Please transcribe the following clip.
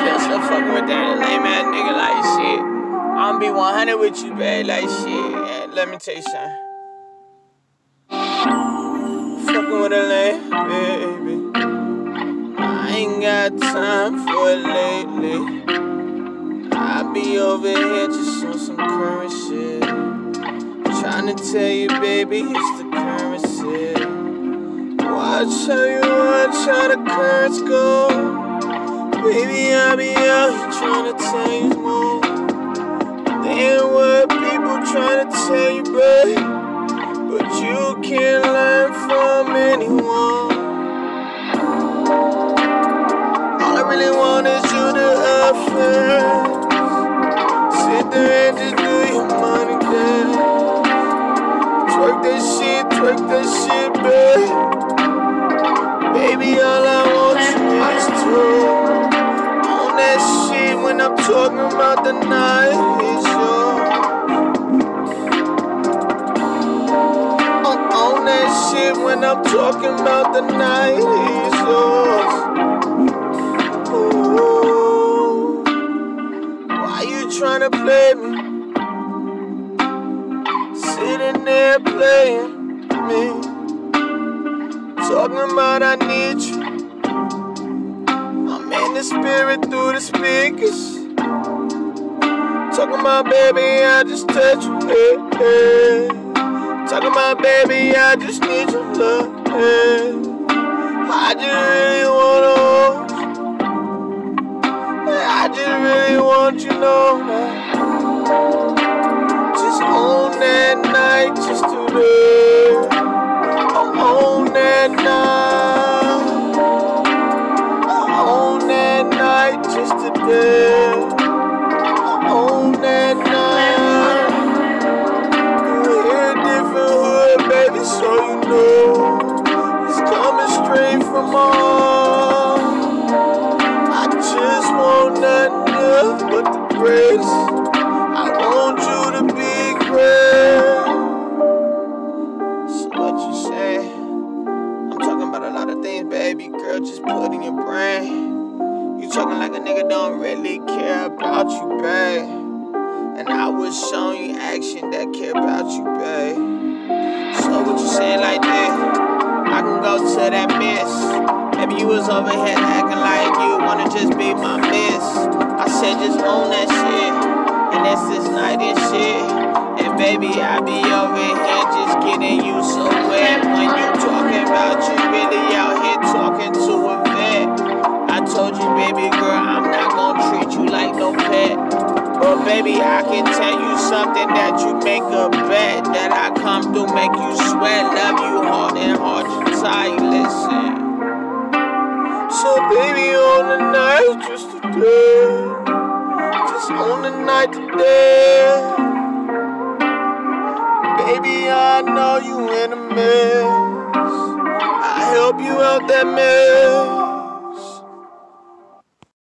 ain't fucking with that lame ass nigga like shit. I'm be 100 with you, babe, like shit. Yeah, let me tell you something. Fucking with a lame, baby. I ain't got time for it lately. I be over here just on some current shit. Trying to tell you, baby, it's the currency. Watch how you watch how the currents go. Baby, I be out here trying to tell you more. Than what people trying to tell you, babe. But you can't learn from anyone. All I really want is you to affirm. Sit there and just do your money dance. Twerk that shit, twerk that shit, babe. I'm talking about the night is yours. Own own that shit when I'm talking about the night is yours. Ooh, why you tryna play me? Sitting there playing me. Talking about I need you. I'm in the spirit through the speakers. Talking about baby, I just touch you. Hey, hey. Talking about baby, I just need your love. Hey. I just really wanna hold you. I just really want you know that. Just own that night, just today. Own that night. I want you to be great. So what you say? I'm talking about a lot of things, baby. Girl, just put in your brain. You talking like a nigga don't really care about you, babe. And I was showing you action that care about you, babe. So what you saying like that? I can go to that miss. You was over here acting like you wanna just be my miss. I said just own that shit. And that's this night and shit. And baby, I be over here just getting you so wet. When you talking about you really out here talking to a vet. I told you, baby girl, I'm not gonna treat you like no pet. But baby, I can tell you something that you make a bet that I come through, make you sweat, love you hard and just on the night today. Baby, I know you in a mess. I help you out that mess.